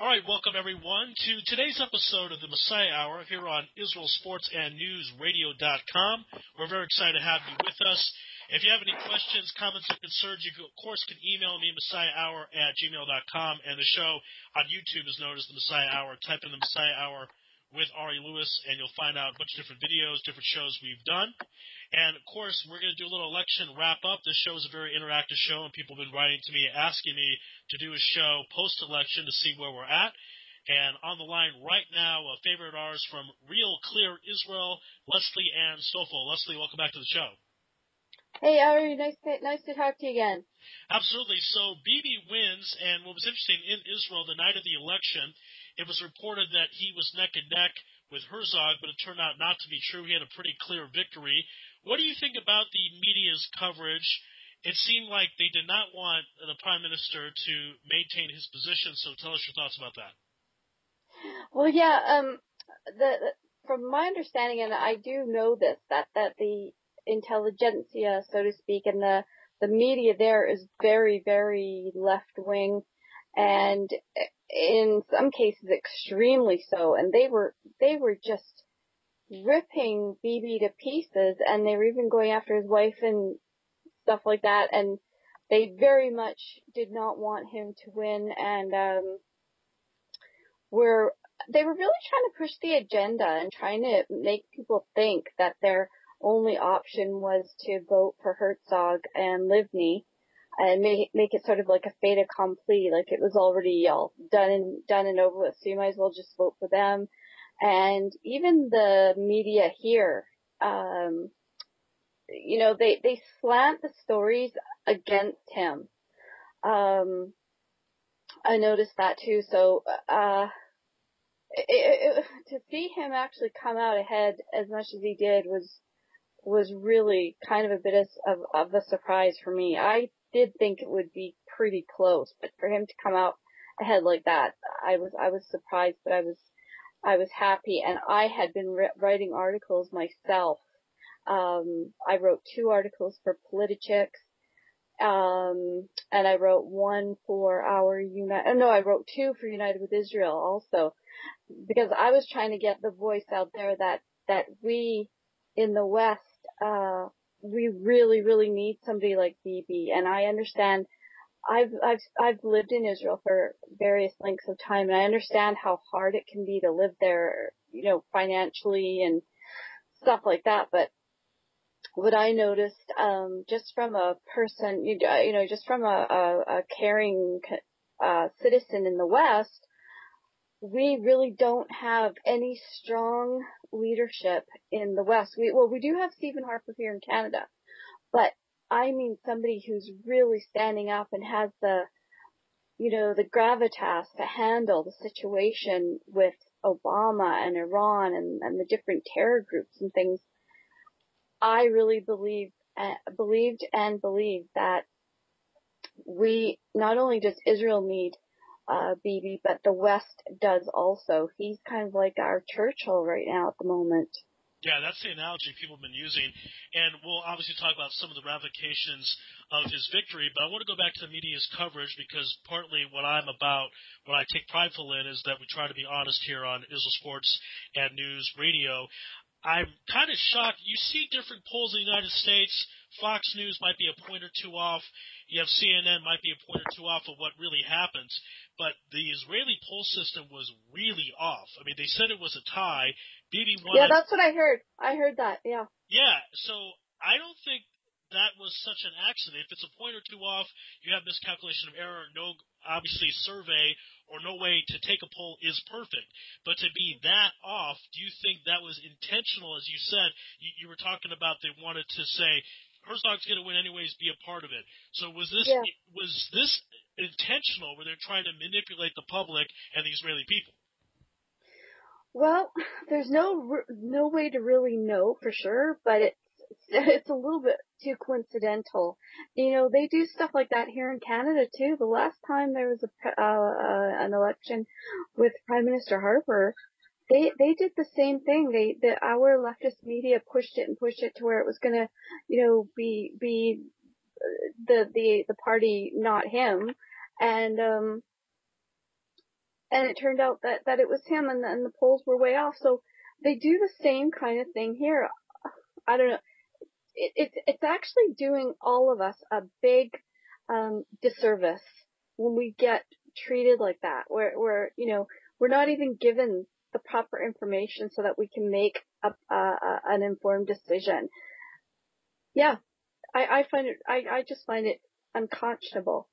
All right, welcome everyone to today's episode of the Messiah Hour here on Israel Sports and News Radio.com. We're very excited to have you with us. If you have any questions, comments, or concerns, you of course can email me Messiah Hour at gmail.com, and the show on YouTube is known as the Messiah Hour. Type in the Messiah Hour with Ari Lewis, and you'll find out a bunch of different videos, different shows we've done. And of course, we're going to do a little election wrap up. This show is a very interactive show, and people have been writing to me asking me to do a show post election to see where we're at. And on the line right now, a favorite of ours from Real Clear Israel, Leslie Ann Stoffel. Leslie, welcome back to the show. Hey, Ari, nice to, nice to talk to you again. Absolutely. So Bibi wins, and what was interesting in Israel the night of the election, it was reported that he was neck and neck with Herzog, but it turned out not to be true. He had a pretty clear victory. What do you think about the media's coverage? It seemed like they did not want the prime minister to maintain his position. So tell us your thoughts about that. Well, yeah, um, the, from my understanding, and I do know this, that that the intelligentsia, so to speak, and the the media there is very, very left wing, and in some cases extremely so. And they were they were just ripping Bibi to pieces. And they were even going after his wife and stuff like that. And they very much did not want him to win. And um were they were really trying to push the agenda and trying to make people think that their only option was to vote for Herzog and Livni and make make it sort of like a fait accompli, like it was already all done and done and over with, so you might as well just vote for them and even the media here, um, you know, they, they slant the stories against him. Um, I noticed that too. So, uh, it, it, to see him actually come out ahead as much as he did was, was really kind of a bit of, of, of a surprise for me. I did think it would be pretty close, but for him to come out ahead like that, I was, I was surprised, but I was, I was happy and I had been re- writing articles myself. Um, I wrote two articles for Politichicks. Um, and I wrote one for our United, no, I wrote two for United with Israel also because I was trying to get the voice out there that, that we in the West, uh, we really, really need somebody like Bibi. And I understand I've I've I've lived in Israel for various lengths of time, and I understand how hard it can be to live there, you know, financially and stuff like that. But what I noticed, um, just from a person, you, you know, just from a, a, a caring uh, citizen in the West, we really don't have any strong leadership in the West. We well, we do have Stephen Harper here in Canada, but I mean somebody who's really standing up and has the, you know, the gravitas to handle the situation with Obama and Iran and, and the different terror groups and things. I really believe, uh, believed and believe that we, not only does Israel need uh, Bibi, but the West does also. He's kind of like our Churchill right now at the moment. Yeah, that's the analogy people have been using, and we'll obviously talk about some of the ramifications of his victory. But I want to go back to the media's coverage because partly what I'm about, what I take prideful in, is that we try to be honest here on Israel Sports and News Radio. I'm kind of shocked. You see different polls in the United States. Fox News might be a point or two off. You have CNN might be a point or two off of what really happens. But the Israeli poll system was really off. I mean, they said it was a tie. Bibi won. Yeah, that's what I heard. I heard that. Yeah. Yeah. So I don't think that was such an accident. If it's a point or two off, you have miscalculation of error. No, obviously, survey or no way to take a poll is perfect. But to be that off, do you think that was intentional? As you said, you, you were talking about they wanted to say Herzog's going to win anyways. Be a part of it. So was this yeah. was this intentional? Where they're trying to manipulate the public and the Israeli people? Well, there's no no way to really know for sure, but it's it's a little bit too coincidental. You know, they do stuff like that here in Canada too. The last time there was a uh, uh, an election with Prime Minister Harper, they they did the same thing. They the our leftist media pushed it and pushed it to where it was going to, you know, be be uh, the the the party, not him, and um and it turned out that, that it was him and, and the polls were way off. So they do the same kind of thing here. I don't know. It, it's, it's actually doing all of us a big, um, disservice when we get treated like that, where, where, you know, we're not even given the proper information so that we can make a, a an informed decision. Yeah, I, I find it, I, I just find it unconscionable.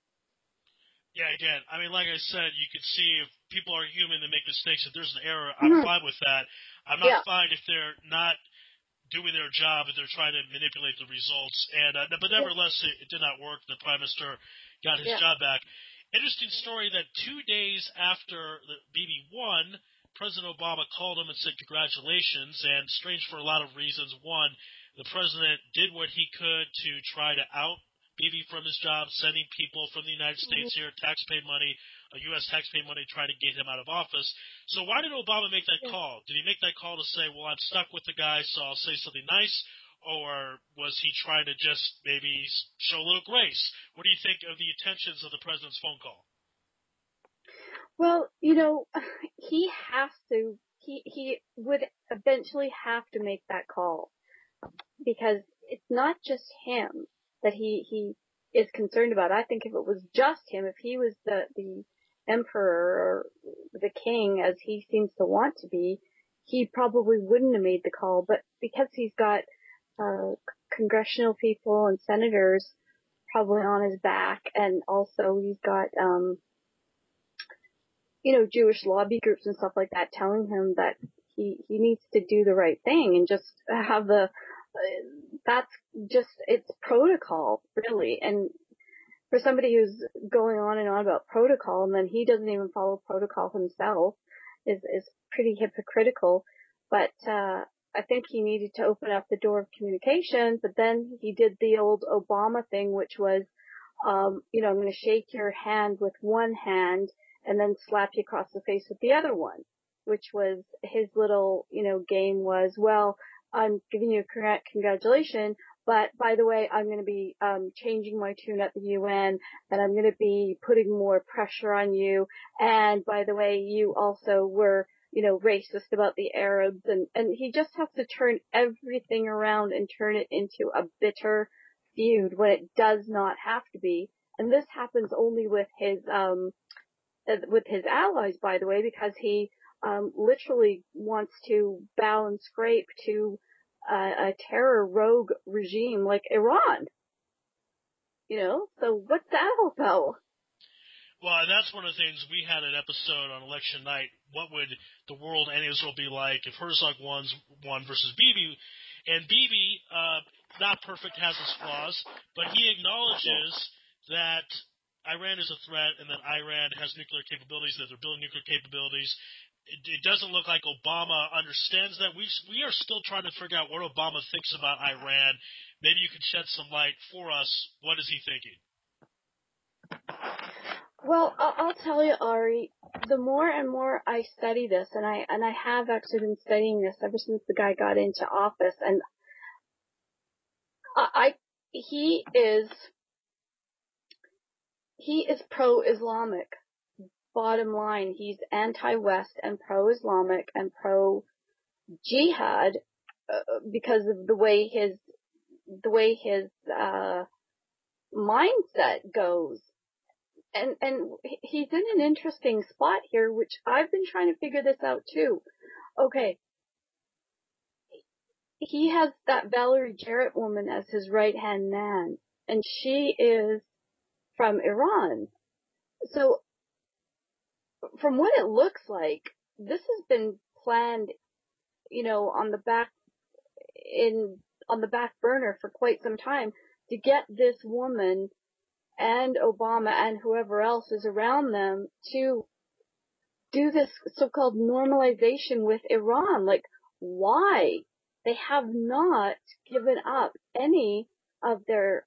Yeah, again, I mean, like I said, you could see if people are human, they make mistakes. If there's an error, I'm mm-hmm. fine with that. I'm not yeah. fine if they're not doing their job and they're trying to manipulate the results. And uh, but nevertheless, it, it did not work. The prime minister got his yeah. job back. Interesting story that two days after the Bibi won, President Obama called him and said congratulations. And strange for a lot of reasons. One, the president did what he could to try to out Bibi from his job, sending people from the United States mm-hmm. here, taxpayer money, uh, U.S. taxpayer money, trying to get him out of office. So why did Obama make that call? Did he make that call to say, well, I'm stuck with the guy, so I'll say something nice? Or was he trying to just maybe show a little grace? What do you think of the intentions of the president's phone call? Well, you know, he has to, he, he would eventually have to make that call because it's not just him that he he is concerned about. I think if it was just him, if he was the the emperor or the king as he seems to want to be, he probably wouldn't have made the call. But because he's got uh, congressional people and senators probably on his back, and also he's got um, you know Jewish lobby groups and stuff like that telling him that he he needs to do the right thing and just have the that's just, it's protocol, really. And for somebody who's going on and on about protocol and then he doesn't even follow protocol himself is, is pretty hypocritical. But, uh, I think he needed to open up the door of communication, but then he did the old Obama thing, which was, um, you know, I'm going to shake your hand with one hand and then slap you across the face with the other one, which was his little, you know, game was, well, I'm giving you a congratulation, but by the way, I'm going to be um, changing my tune at the UN, and I'm going to be putting more pressure on you. And by the way, you also were, you know, racist about the Arabs, and and he just has to turn everything around and turn it into a bitter feud when it does not have to be. And this happens only with his um with his allies, by the way, because he um, literally wants to bow and scrape to a terror rogue regime like Iran. You know, so what's that all about? Well, that's one of the things we had an episode on election night. What would the world and Israel be like if Herzog won, won versus Bibi? And Bibi, uh, not perfect, has his flaws, but he acknowledges that Iran is a threat and that Iran has nuclear capabilities, that they're building nuclear capabilities, it, it doesn't look like Obama understands that. We we are still trying to figure out what Obama thinks about Iran. Maybe you could shed some light for us. What is he thinking? Well, I'll tell you, Ari. The more and more I study this, and I and I have actually been studying this ever since the guy got into office, and I, I he is he is pro-Islamic bottom line, he's anti-West and pro-Islamic and pro-jihad uh, because of the way his the way his uh, mindset goes. And and he's in an interesting spot here, which I've been trying to figure this out too. Okay, he has that Valerie Jarrett woman as his right hand man, and she is from Iran. So from what it looks like, this has been planned, you know, on the back, in, on the back burner for quite some time to get this woman and Obama and whoever else is around them to do this so-called normalization with Iran. Like, why? They have not given up any of their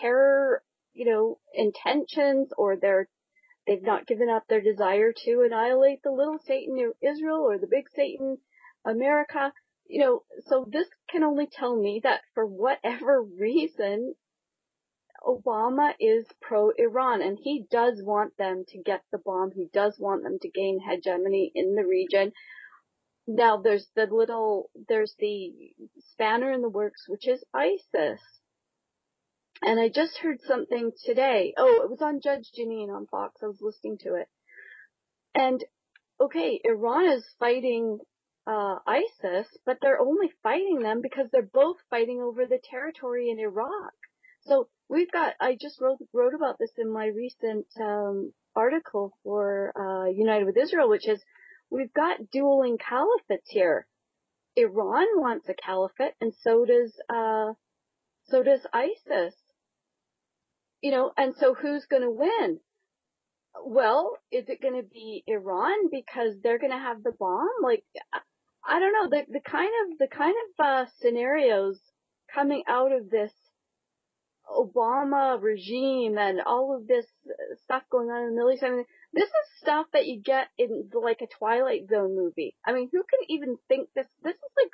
terror, you know, intentions or their They've not given up their desire to annihilate the little Satan Israel or the big Satan America. You know, so this can only tell me that for whatever reason, Obama is pro-Iran and he does want them to get the bomb. He does want them to gain hegemony in the region. Now there's the little, there's the spanner in the works, which is ISIS. And I just heard something today. Oh, it was on Judge Jeanine on Fox. I was listening to it. And okay, Iran is fighting uh, ISIS, but they're only fighting them because they're both fighting over the territory in Iraq. So we've got, I just wrote, wrote about this in my recent, um, article for, uh, United with Israel, which is we've got dueling caliphates here. Iran wants a caliphate and so does, uh, so does ISIS. You know, and so who's gonna win? Well, is it gonna be Iran because they're gonna have the bomb? Like, I don't know, the, the kind of, the kind of, uh, scenarios coming out of this Obama regime and all of this stuff going on in the Middle East. I mean, this is stuff that you get in like a Twilight Zone movie. I mean, who can even think this? This is like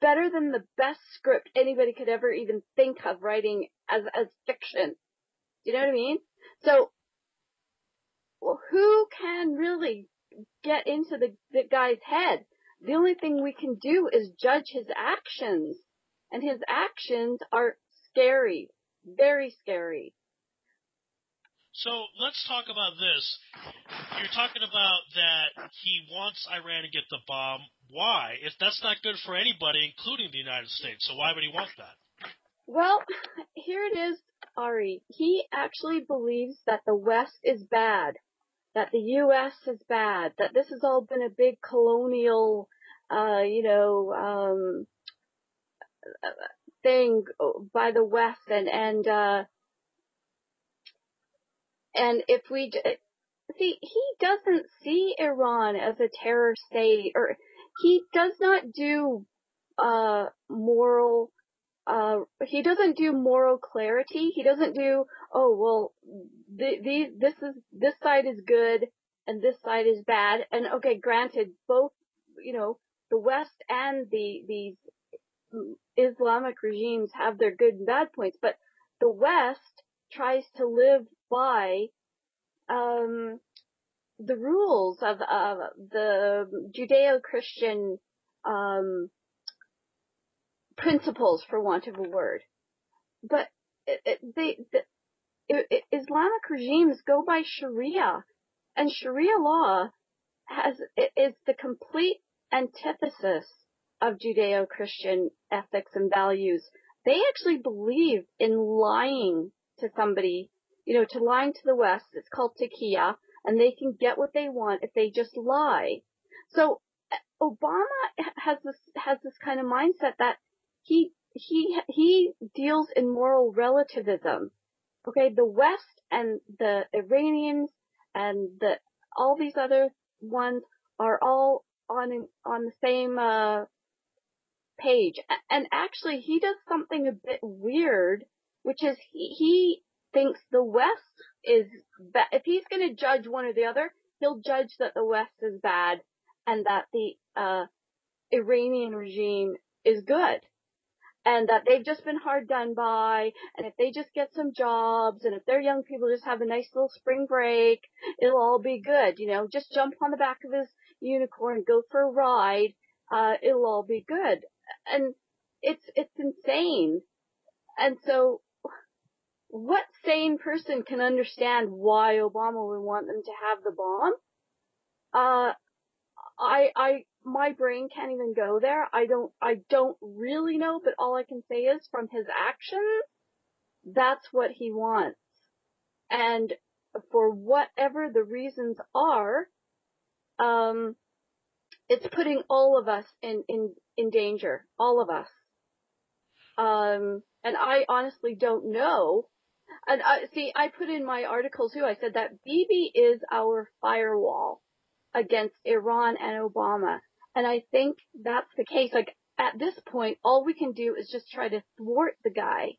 better than the best script anybody could ever even think of writing as as fiction. You know what I mean? So, well, who can really get into the, the guy's head? The only thing we can do is judge his actions. And his actions are scary. Very scary. So let's talk about this. You're talking about that he wants Iran to get the bomb. Why? If that's not good for anybody, including the United States, so why would he want that? Well, here it is, Ari. He actually believes that the West is bad, that the U.S. is bad, that this has all been a big colonial, uh, you know, um, thing by the West and, and, uh, and if we, see, he doesn't see Iran as a terror state or he does not do, uh, moral, uh, he doesn't do moral clarity. He doesn't do, oh, well, the, the, this is, this side is good and this side is bad. And okay, granted, both, you know, the West and the, these Islamic regimes have their good and bad points, but the West tries to live by um, the rules of uh, the Judeo-Christian um, principles, for want of a word. But the, Islamic regimes go by Sharia, and Sharia law has is the complete antithesis of Judeo-Christian ethics and values. They actually believe in lying to somebody, you know, to lying to the West. It's called taqiyya, and they can get what they want if they just lie. So eh, Obama has this has this kind of mindset that he he he deals in moral relativism. Okay, the West and the Iranians and the all these other ones are all on on the same uh, page. And actually, he does something a bit weird, which is he, he thinks the West is bad. If he's going to judge one or the other, he'll judge that the West is bad and that the uh, Iranian regime is good. And that they've just been hard done by, and if they just get some jobs, and if their young people just have a nice little spring break, it'll all be good, you know, just jump on the back of his unicorn, go for a ride, uh, it'll all be good and it's, it's insane. And so what sane person can understand why Obama would want them to have the bomb? Uh, I, I, my brain can't even go there. I don't, I don't really know, but all I can say is from his actions, that's what he wants. And for whatever the reasons are, um, it's putting all of us in, in, in danger. All of us. Um, and I honestly don't know. And I, see, I put in my article too, I said that Bibi is our firewall against Iran and Obama. And I think that's the case. Like, at this point, all we can do is just try to thwart the guy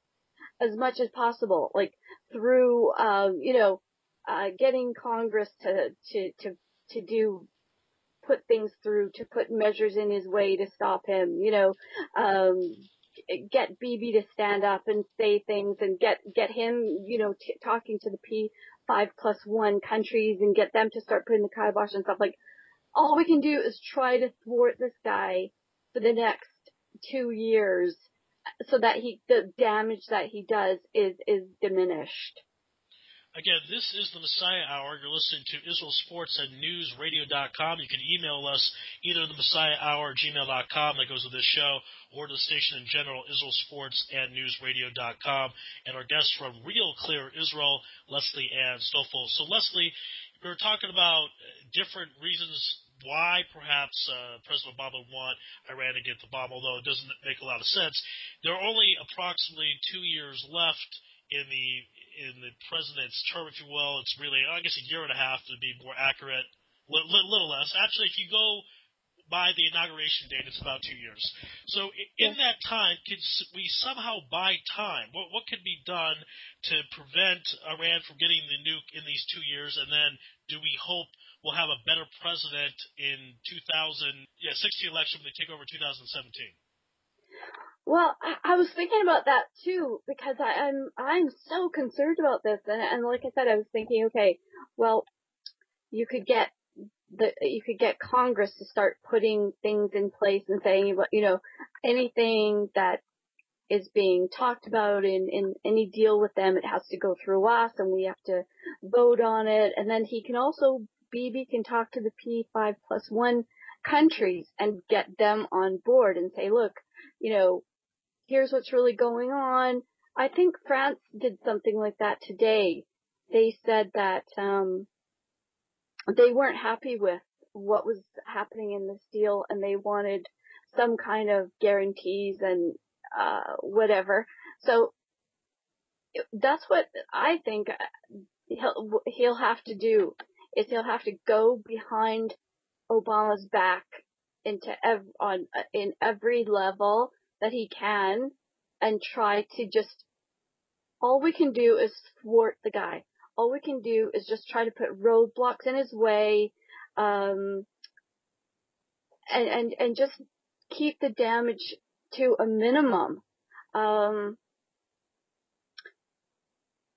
as much as possible, like through, um, you know, uh, getting Congress to, to, to, to do put things through, to put measures in his way to stop him, you know, um, get Bibi to stand up and say things and get get him, you know, t- talking to the P five plus one countries and get them to start putting the kibosh and stuff. Like all we can do is try to thwart this guy for the next two years so that he the damage that he does is is diminished. Again, this is the Messiah Hour. You're listening to Israel Sports and News Radio.com. You can email us either the Messiah Hour gmail.com that goes with this show or the station in general, Israel Sports and News Radio.com. And our guests from Real Clear Israel, Leslie Ann Stoffel. So Leslie, we were talking about different reasons why perhaps uh, President Obama would want Iran to get the bomb, although it doesn't make a lot of sense. There are only approximately two years left in the in the president's term, if you will. It's really, I guess, a year and a half to be more accurate. A little less. Actually, if you go by the inauguration date, it's about two years. So in that time, could we somehow buy time? What what could be done to prevent Iran from getting the nuke in these two years? And then, do we hope we'll have a better president in 2000? Yeah, 16 election when they take over 2017. Well, I, I was thinking about that too because I, I'm I'm so concerned about this, and, and like I said, I was thinking, okay, well, you could get the you could get Congress to start putting things in place and saying, you know, anything that is being talked about in, in any deal with them, it has to go through us and we have to vote on it. And then he can also, Bibi can talk to the P5 plus one countries and get them on board and say, look, you know, here's what's really going on. I think France did something like that today. They said that um, they weren't happy with what was happening in this deal and they wanted some kind of guarantees and uh, whatever. So that's what I think he'll he'll have to do is he'll have to go behind Obama's back into ev- on in every level that he can and try to just, all we can do is thwart the guy. All we can do is just try to put roadblocks in his way, um, and, and, and just keep the damage to a minimum. Um,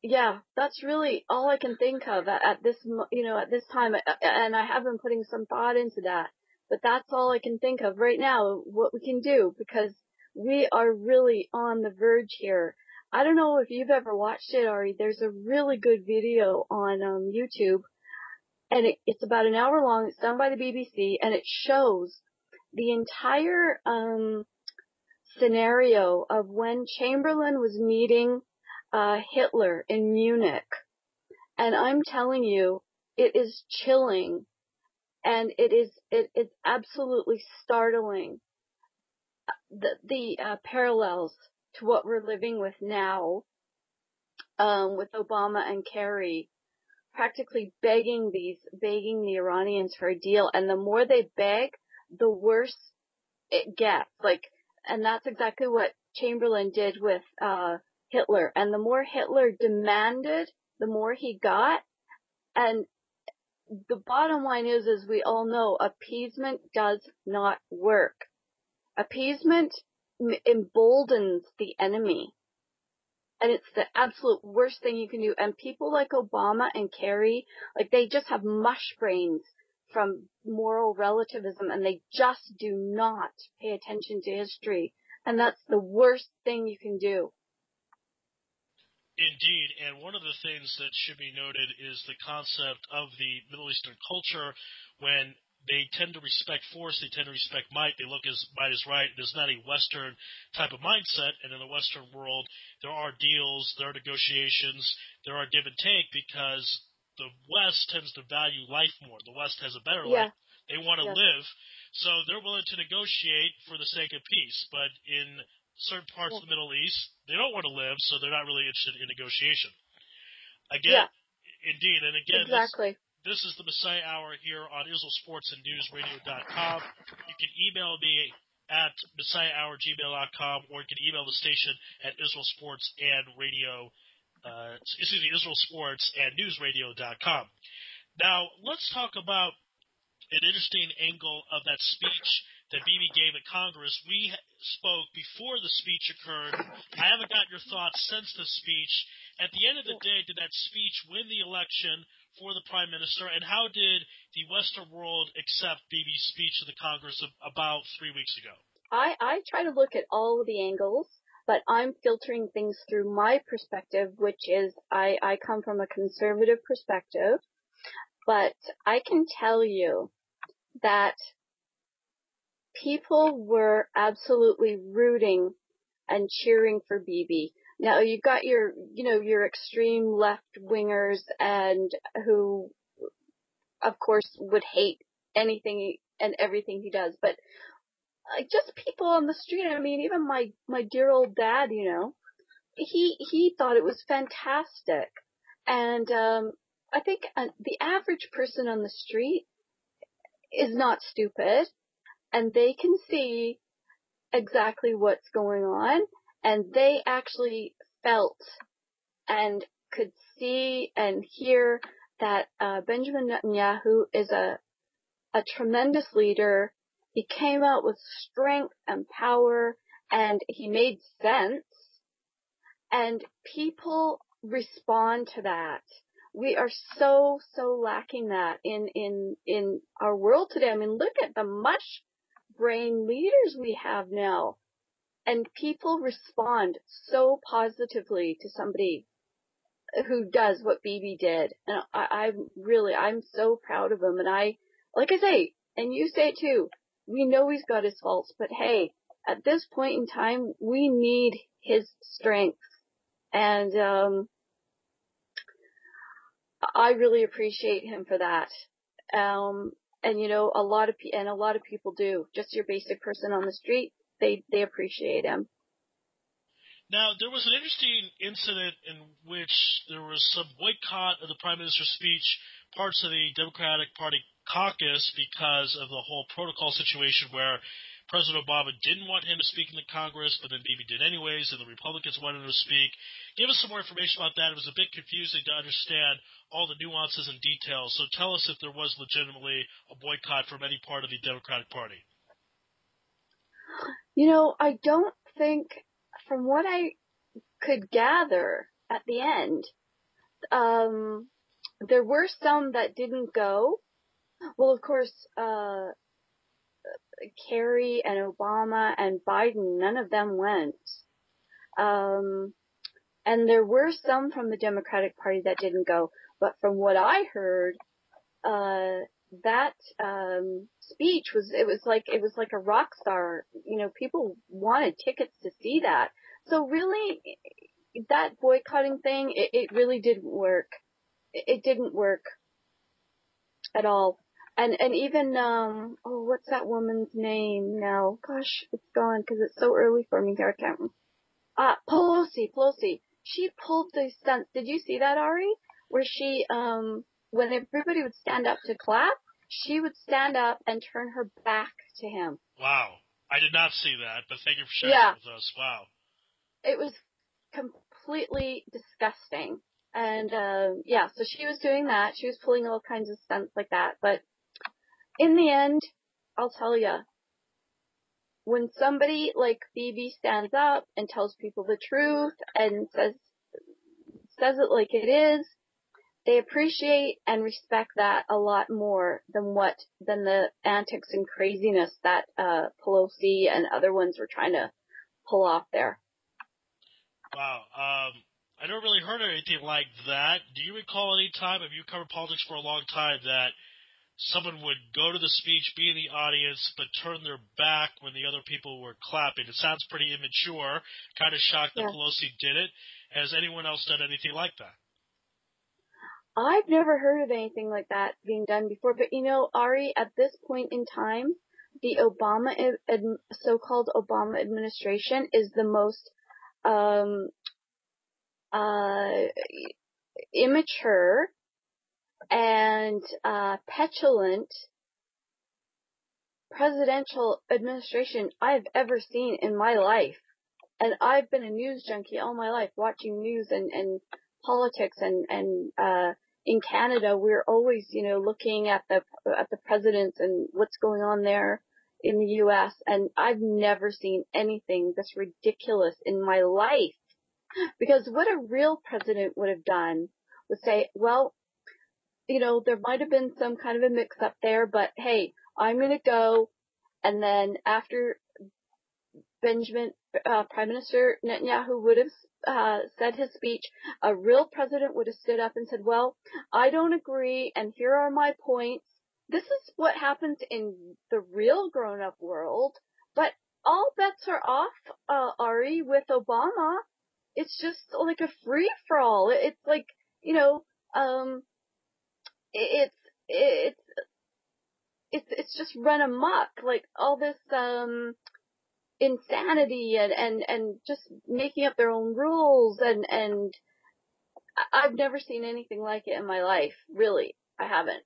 yeah, that's really all I can think of at, at, this, you know, at this time. And I have been putting some thought into that, but that's all I can think of right now, what we can do, because we are really on the verge here. I don't know if you've ever watched it, Ari. There's a really good video on um, YouTube, and it, it's about an hour long. It's done by the BBC, and it shows the entire um, scenario of when Chamberlain was meeting uh, Hitler in Munich. And I'm telling you, it is chilling, and it is it, it's absolutely startling the, the uh, parallels to what we're living with now, um, with Obama and Kerry practically begging these, begging the Iranians for a deal. And the more they beg, the worse it gets. Like, and that's exactly what Chamberlain did with, uh, Hitler. And the more Hitler demanded, the more he got. And the bottom line is, as we all know, appeasement does not work. Appeasement emboldens the enemy. And it's the absolute worst thing you can do. And people like Obama and Kerry, like they just have mush brains from moral relativism and they just do not pay attention to history. And that's the worst thing you can do. Indeed, and one of the things that should be noted is the concept of the Middle Eastern culture when they tend to respect force. They tend to respect might. They look as might is right. There's not a Western type of mindset, and in the Western world, there are deals, there are negotiations, there are give and take because the West tends to value life more. The West has a better yeah. life. They want to yeah. live, so they're willing to negotiate for the sake of peace. But in certain parts yeah. of the Middle East, they don't want to live, so they're not really interested in negotiation. Again, indeed, and again, exactly. This, is the Messiah Hour here on IsraelSportsAndNewsRadio.com. You can email me at messiahhour@gmail.com, or you can email the station at Israel Sports and Radio, uh, excuse me, Israel Sports and NewsRadio.com. Now, let's talk about an interesting angle of that speech that Bibi gave at Congress. We spoke before the speech occurred. I haven't got your thoughts since the speech. At the end of the day, did that speech win the election for the prime minister? And how did the Western world accept Bibi's speech to the Congress about three weeks ago? I, I try to look at all the angles, but I'm filtering things through my perspective, which is I, I come from a conservative perspective. But I can tell you that people were absolutely rooting and cheering for Bibi. Now you've got your, you know, your extreme left wingers and who, of course, would hate anything and everything he does, but uh, just people on the street. I mean, even my, my dear old dad, you know, he, he thought it was fantastic. And, um, I think uh, the average person on the street is not stupid and they can see exactly what's going on and they actually felt and could see and hear that uh, Benjamin Netanyahu is a a tremendous leader. He came out with strength and power and he made sense and people respond to that. We are so, so lacking that in, in, in our world today. I mean, look at the mush brain leaders we have now. And people respond so positively to somebody who does what Bibi did. And I, I'm really, I'm so proud of him. And I, like I say, and you say it too, we know he's got his faults, but hey, at this point in time, we need his strength. And, um, I really appreciate him for that. Um, and you know, a lot of pe- and a lot of people do. Just your basic person on the street, they they appreciate him. Now, there was an interesting incident in which there was some boycott of the prime minister's speech, parts of the Democratic Party caucus because of the whole protocol situation where President Obama didn't want him to speak in the Congress, but then Bibi did anyways, and the Republicans wanted him to speak. Give us some more information about that. It was a bit confusing to understand all the nuances and details. So tell us if there was legitimately a boycott from any part of the Democratic Party. You know, I don't think, from what I could gather at the end, um, there were some that didn't go. Well, of course, uh, Kerry and Obama and Biden, none of them went. Um, and there were some from the Democratic Party that didn't go, but from what I heard, uh, that um, speech was it was like it was like a rock star. You know, people wanted tickets to see that. So really, that boycotting thing, it, it really didn't work. It, didn't work at all. And and even um oh what's that woman's name now? Gosh, it's gone because it's so early for me here. I can't. Ah, Pelosi, Pelosi. She pulled the stunt. Did you see that, Ari? Where she um when everybody would stand up to clap, she would stand up and turn her back to him. Wow, I did not see that, but thank you for sharing yeah. it with us. Wow. It was completely disgusting. And uh, yeah, so she was doing that. She was pulling all kinds of stunts like that. But in the end, I'll tell you, when somebody like Bibi stands up and tells people the truth and says says it like it is, they appreciate and respect that a lot more than what than the antics and craziness that uh, Pelosi and other ones were trying to pull off there. Wow. Um, I never really heard anything like that. Do you recall any time, have you covered politics for a long time, that someone would go to the speech, be in the audience, but turn their back when the other people were clapping. It sounds pretty immature. Kind of shocked that yeah. Pelosi did it. Has anyone else done anything like that? I've never heard of anything like that being done before, but you know, Ari, at this point in time, the Obama, so-called Obama administration is the most, um, uh, immature and uh, petulant presidential administration I've ever seen in my life. And I've been a news junkie all my life, watching news and, and politics and, and, uh, in Canada, we're always, you know, looking at the, at the presidents and what's going on there. in the U.S. and I've never seen anything this ridiculous in my life. Because what a real president would have done would say, well, you know, there might have been some kind of a mix up there, but hey, I'm going to go. And then after Benjamin, uh, Prime Minister Netanyahu would have uh, said his speech, a real president would have stood up and said, well, I don't agree and here are my points. This is what happens in the real grown up world, but all bets are off, uh, Ari, with Obama. It's just like a free for all. It's like, you know, um, it's, it's, it's, it's just run amok. Like all this, um, insanity and, and, and just making up their own rules and, and I've never seen anything like it in my life. Really. I haven't.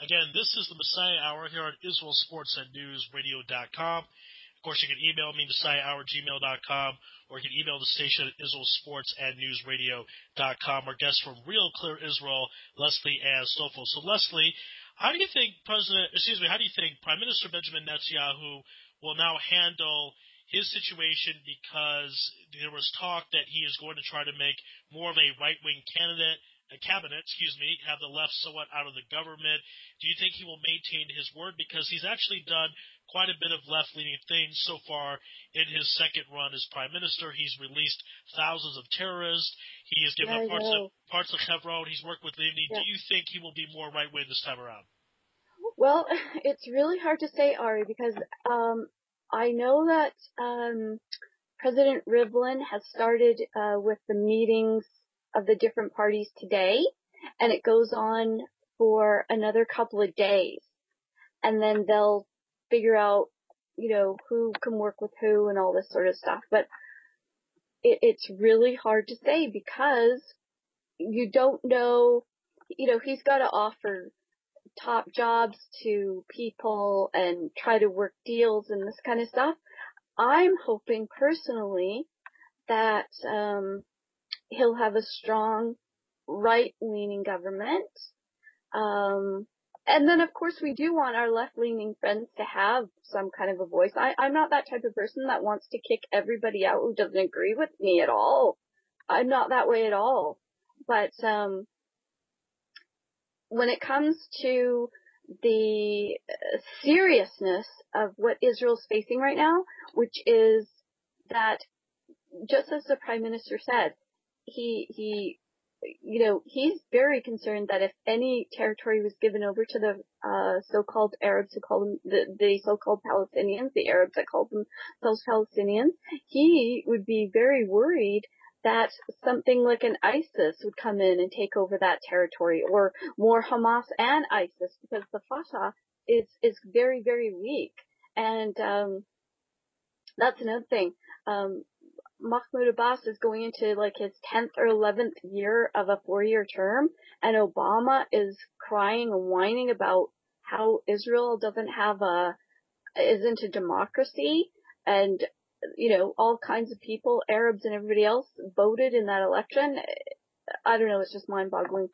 Again, this is the Messiah Hour here on Israel Sports and News Radio.com. Of course, you can email me, messiahhour@gmail.com, or you can email the station at Israel Sports and News Radio.com. Our guest from Real Clear Israel, Leslie Stoffel. So, Leslie, how do you think President, excuse me, how do you think Prime Minister Benjamin Netanyahu will now handle his situation because there was talk that he is going to try to make more of a right wing candidate, a cabinet, excuse me, have the left somewhat out of the government. Do you think he will maintain his word? Because he's actually done quite a bit of left leaning things so far in his second run as prime minister. He's released thousands of terrorists. He has given yeah, up parts of parts of Hebron. He's worked with Livni. Yeah. Do you think he will be more right wing this time around? Well, it's really hard to say, Ari, because um, I know that um, President Rivlin has started uh, with the meetings of the different parties today, and it goes on for another couple of days, and then they'll figure out, you know, who can work with who and all this sort of stuff. But it, it's really hard to say because you don't know, you know, he's got to offer top jobs to people and try to work deals and this kind of stuff. I'm hoping personally that um, he'll have a strong right-leaning government. Um, and then of course we do want our left-leaning friends to have some kind of a voice. I, I'm not that type of person that wants to kick everybody out who doesn't agree with me at all. I'm not that way at all. But um, when it comes to the seriousness of what Israel's facing right now, which is that just as the prime minister said, he, he, you know, he's very concerned that if any territory was given over to the uh, so-called Arabs who call them the, the so-called Palestinians, the Arabs that call themselves Palestinians, he would be very worried that something like an ISIS would come in and take over that territory or more Hamas and ISIS because the Fatah is, is very, very weak. And, um, that's another thing. Um, Mahmoud Abbas is going into like his 10th or 11th year of a four year term and Obama is crying and whining about how Israel doesn't have a, isn't a democracy and you know, all kinds of people, Arabs and everybody else voted in that election. I don't know, it's just mind boggling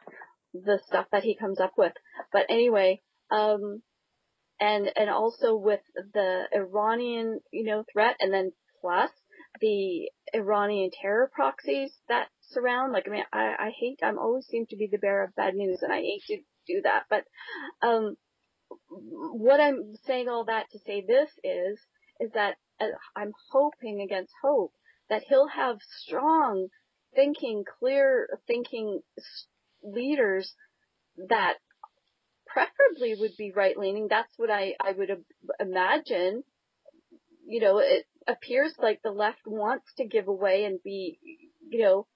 the stuff that he comes up with. But anyway, um, and, and also with the Iranian, you know, threat and then plus the Iranian terror proxies that surround, like, I mean, I, I hate, I'm always seem to be the bearer of bad news and I hate to do that, but, um, what I'm saying all that to say this is, is that I'm hoping against hope that he'll have strong thinking, clear thinking leaders that preferably would be right leaning. That's what I, I would imagine. You know, it appears like the left wants to give away and be, you know,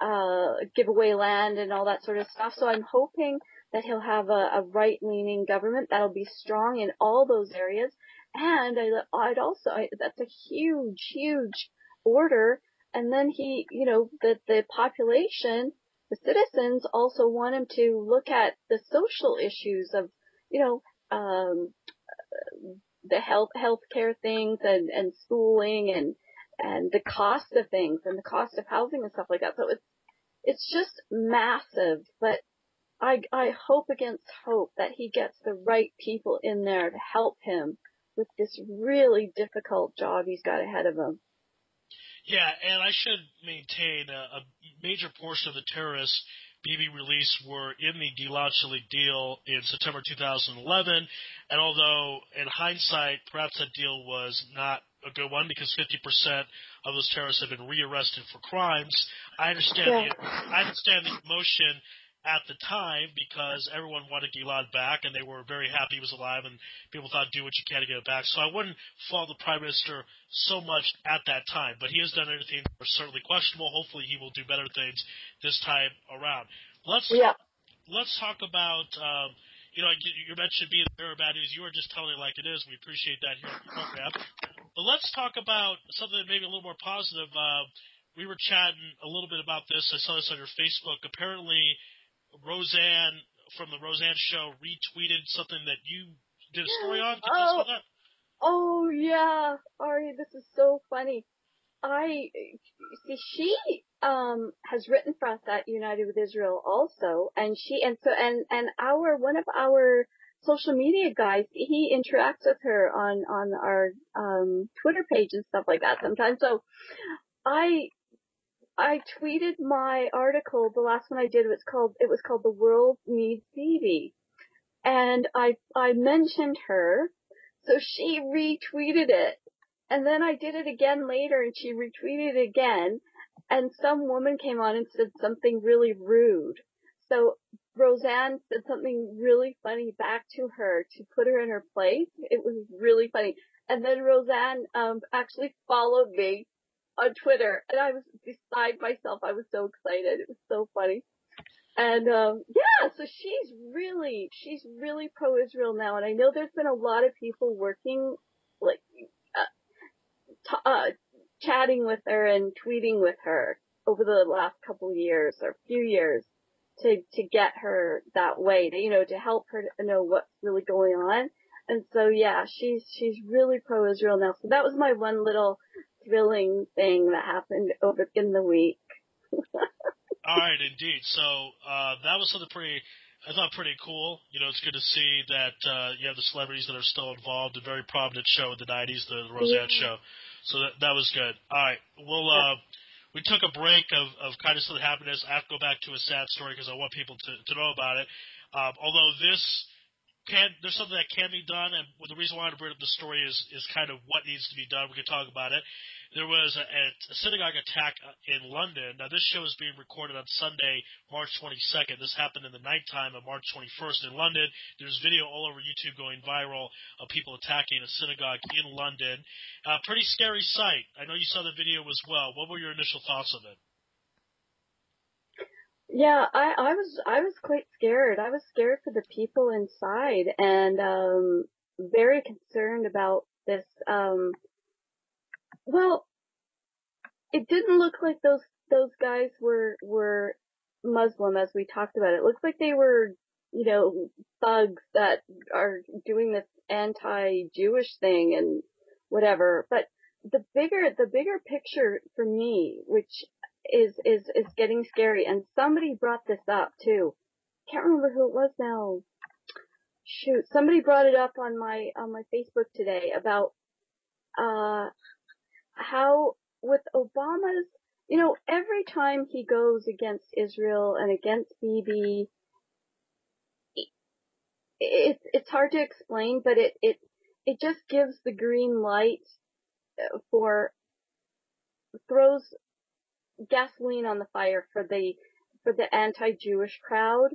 uh, give away land and all that sort of stuff. So I'm hoping that he'll have a, a right leaning government that'll be strong in all those areas and I, I'd also, I, that's a huge, huge order. And then he, you know, the, the population, the citizens also want him to look at the social issues of, you know, um, the health, healthcare things and, and schooling and, and the cost of things and the cost of housing and stuff like that. So it's, it's just massive, but I, I hope against hope that he gets the right people in there to help him with this really difficult job he's got ahead of him. Yeah, and I should maintain a, a major portion of the terrorists Bibi release were in the Shalit deal in September 2011, and although in hindsight perhaps that deal was not a good one because 50% of those terrorists have been rearrested for crimes, I understand yeah. the I understand the emotion at the time because everyone wanted Gilad back and they were very happy he was alive and people thought do what you can to get it back. So I wouldn't fault the prime minister so much at that time, but he has done anything that was certainly questionable. Hopefully he will do better things this time around. Let's yeah. let's talk about um, you know you mentioned being the bearer bad news. You were just telling it like it is. We appreciate that here on the program. But let's talk about something maybe a little more positive. Uh, we were chatting a little bit about this. I saw this on your Facebook. Apparently, Roseanne from the Roseanne show retweeted something that you did a story on. Can oh, that? Oh yeah, Ari, this is so funny. I see she um has written for us at United with Israel also, and she and so and and our one of our social media guys he interacts with her on on our um Twitter page and stuff like that sometimes. So I I tweeted my article. The last one I did was called it was called "The World Needs Bibi," and I I mentioned her, so she retweeted it, and then I did it again later, and she retweeted it again, and some woman came on and said something really rude. So Roseanne said something really funny back to her to put her in her place. It was really funny. And then Roseanne um actually followed me on Twitter, and I was beside myself. I was so excited. It was so funny. And um yeah, so she's really she's really pro Israel now, and I know there's been a lot of people working like uh, t- uh chatting with her and tweeting with her over the last couple years or few years to to get her that way, to, you know, to help her to know what's really going on. And so yeah, she's she's really pro Israel now. So that was my one little thrilling thing that happened over in the week. All right, indeed. So uh, that was something pretty, I thought pretty cool. You know, it's good to see that uh, you have the celebrities that are still involved. A very prominent show in the '90s, the, the Roseanne yeah. show. So that that was good. All right, we'll. Uh, we took a break of, of kind of something happiness. I have to go back to a sad story because I want people to, to know about it. Um, although this can there's something that can be done, and the reason why I bring up the story is is kind of what needs to be done. We can talk about it. There was a, a synagogue attack in London. Now this show is being recorded on Sunday, March 22nd. This happened in the nighttime of March 21st in London. There's video all over YouTube going viral of people attacking a synagogue in London. Uh, pretty scary sight. I know you saw the video as well. What were your initial thoughts of it? Yeah, I, I was I was quite scared. I was scared for the people inside and um very concerned about this um well it didn't look like those those guys were were Muslim as we talked about. It looks like they were, you know, thugs that are doing this anti-Jewish thing and whatever. But the bigger the bigger picture for me, which is is is getting scary. And somebody brought this up too. Can't remember who it was now. Shoot, somebody brought it up on my on my Facebook today about uh how with Obama's you know, every time he goes against Israel and against Bibi, it's it's hard to explain, but it it it just gives the green light for throws gasoline on the fire for the for the anti-Jewish crowd.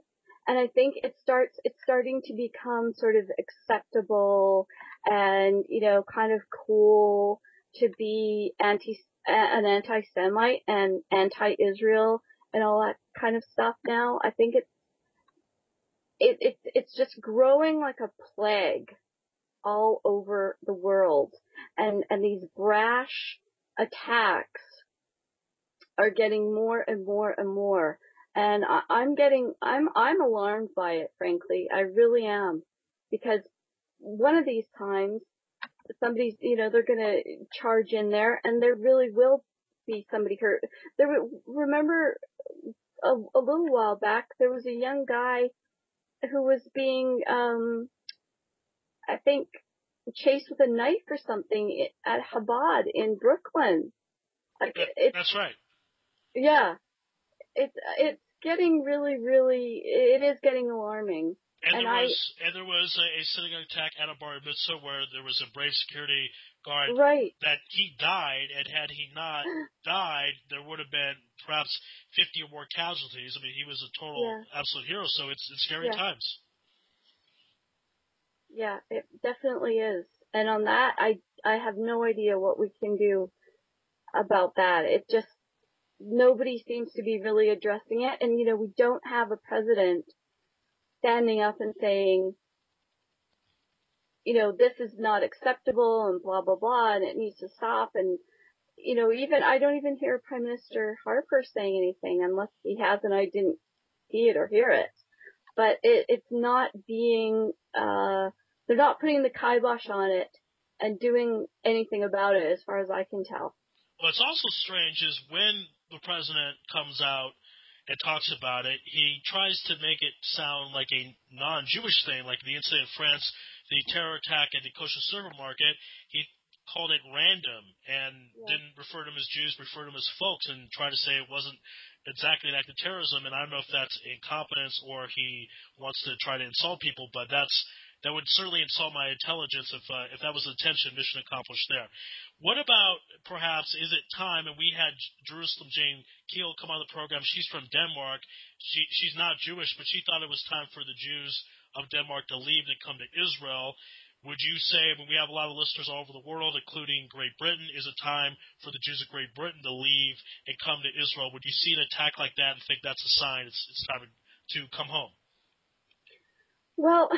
And I think it starts, it's starting to become sort of acceptable and, you know, kind of cool to be anti, an anti-Semite and anti-Israel and all that kind of stuff now. I think it's, it, it, it's just growing like a plague all over the world. And, and these brash attacks are getting more and more and more. And I, I'm getting, I'm, I'm alarmed by it, frankly. I really am. Because one of these times, somebody's, you know, they're gonna charge in there and there really will be somebody hurt. There, remember a, a little while back, there was a young guy who was being, um, I think chased with a knife or something at Chabad in Brooklyn. Like it, that's right. Yeah, it's it's getting really, really. It is getting alarming. And, and there I, was and there was a, a synagogue attack at a bar mitzvah where there was a brave security guard right. that he died, and had he not died, there would have been perhaps 50 or more casualties. I mean, he was a total yeah. absolute hero. So it's it's scary yeah. times. Yeah, it definitely is. And on that, I I have no idea what we can do about that. It just nobody seems to be really addressing it. And you know, we don't have a president standing up and saying, you know, this is not acceptable and blah blah blah, and it needs to stop. And you know, even I don't even hear Prime Minister Harper saying anything unless he has and I didn't see it or hear it. But it, it's not being, uh, they're not putting the kibosh on it and doing anything about it as far as I can tell. What's also strange is when the president comes out and talks about it, he tries to make it sound like a non-Jewish thing, like the incident in France, the terror attack at the kosher supermarket. He called it random and yeah. didn't refer to them as Jews, referred to them as folks, and tried to say it wasn't exactly an act of terrorism. And I don't know if that's incompetence or he wants to try to insult people, but that's that would certainly insult my intelligence if uh, if that was the intention. Mission accomplished there. What about perhaps is it time? And we had Jerusalem Jane Keel come on the program. She's from Denmark. She she's not Jewish, but she thought it was time for the Jews of Denmark to leave and come to Israel. Would you say, mean, we have a lot of listeners all over the world, including Great Britain, is it time for the Jews of Great Britain to leave and come to Israel? Would you see an attack like that and think that's a sign it's, it's time to come home? Well,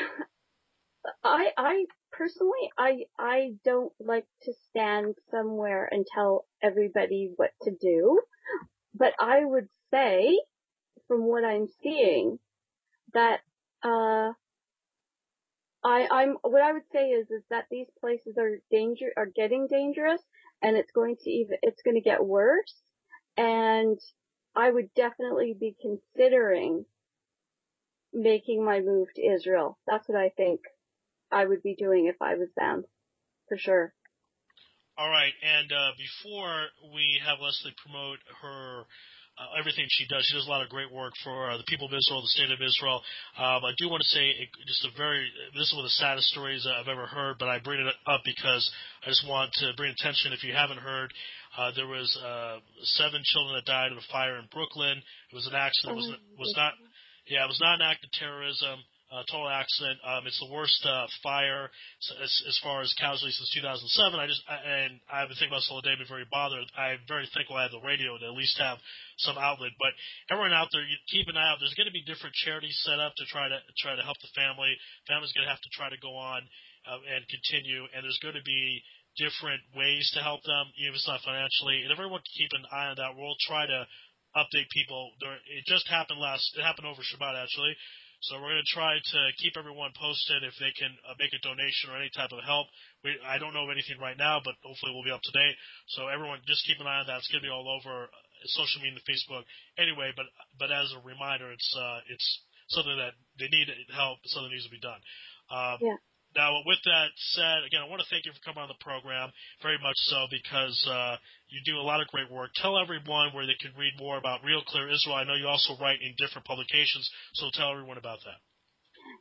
I, I personally, I, I don't like to stand somewhere and tell everybody what to do, but I would say, from what I'm seeing, that, uh, I, I'm what I would say is is that these places are danger are getting dangerous and it's going to even it's going to get worse. And I would definitely be considering making my move to Israel. That's what I think I would be doing if I was them, for sure. All right, and uh, before we have Leslie promote her uh, everything she does. She does a lot of great work for uh, the people of Israel, the state of Israel. Um, I do want to say it, just a very this is one of the saddest stories I've ever heard, but I bring it up because I just want to bring attention. If you haven't heard, uh, there was uh, seven children that died in a fire in Brooklyn. It was an accident. It was oh, was not yeah, it was not an act of terrorism uh, total accident. Um, it's the worst uh, fire as, as far as casualties since 2007. I just I, and I've been thinking about this all day, been very bothered. I'm very thankful I have the radio to at least have some outlet. But everyone out there, you keep an eye out. There's going to be different charities set up to try to try to help the family. Family's going to have to try to go on uh, and continue, and there's going to be different ways to help them, even if it's not financially. And everyone can keep an eye on that. We'll try to update people. There, It just happened last. It happened over Shabbat actually. So we're going to try to keep everyone posted if they can uh, make a donation or any type of help. We, I don't know of anything right now, but hopefully we'll be up to date. So everyone, just keep an eye on that. It's going to be all over uh, social media, Facebook. Anyway, but but as a reminder, it's uh, it's something that they need help. Something needs to be done. Um, yeah. Now, with that said, again, I want to thank you for coming on the program, very much so, because uh, you do a lot of great work. Tell everyone where they can read more about Real Clear Israel. I know you also write in different publications, so tell everyone about that.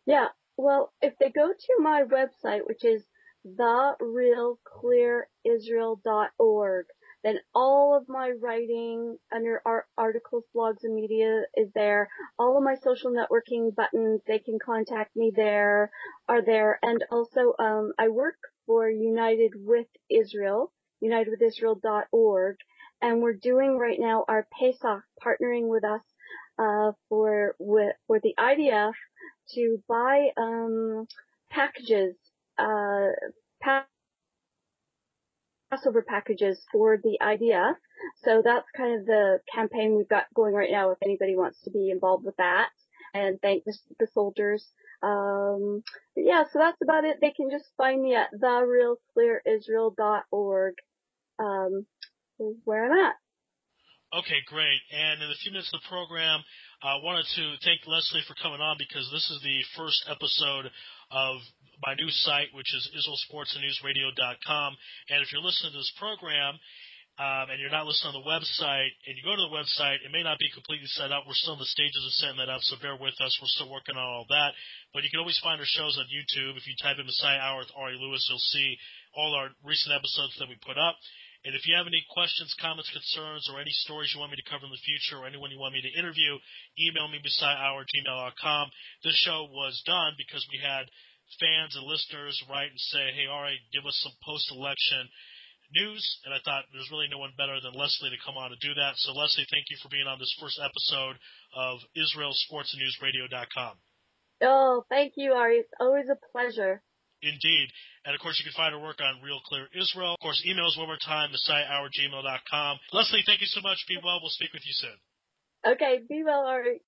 Yeah, well, if they go to my website, which is therealclearisrael.org, then all of my writing under our articles, blogs, and media is there. All of my social networking buttons, they can contact me there, are there. And also, um, I work for United with Israel, unitedwithisrael.org, and we're doing right now our Pesach, partnering with us, uh, for, with, for the IDF to buy, um, packages, uh, Passover packages for the IDF. So that's kind of the campaign we've got going right now if anybody wants to be involved with that and thank the, the soldiers. Um, yeah, so that's about it. They can just find me at therealclearisrael.org, um, where I'm at. Okay, great. And in a few minutes of the program, I wanted to thank Leslie for coming on because this is the first episode of my new site, which is IsraelSportsAndNewsRadio.com. And if you're listening to this program, um, and you're not listening on the website, and you go to the website, it may not be completely set up. We're still in the stages of setting that up, so bear with us. We're still working on all that. But you can always find our shows on YouTube. If you type in Messiah Hour with Ari Lewis, you'll see all our recent episodes that we put up. And if you have any questions, comments, concerns, or any stories you want me to cover in the future, or anyone you want me to interview, email me messiahhour@gmail.com. This show was done because we had fans and listeners write and say, "Hey, Ari, give us some post-election." news, and I thought there's really no one better than Leslie to come on to do that. So, Leslie, thank you for being on this first episode of Israel Sports and News IsraelSportsAndNewsRadio.com. Oh, thank you, Ari. It's always a pleasure. Indeed. And of course, you can find her work on Real Clear Israel. Of course, emails one more time, messiahhour@gmail.com. Leslie, thank you so much. Be well. We'll speak with you soon. Okay, be well, Ari.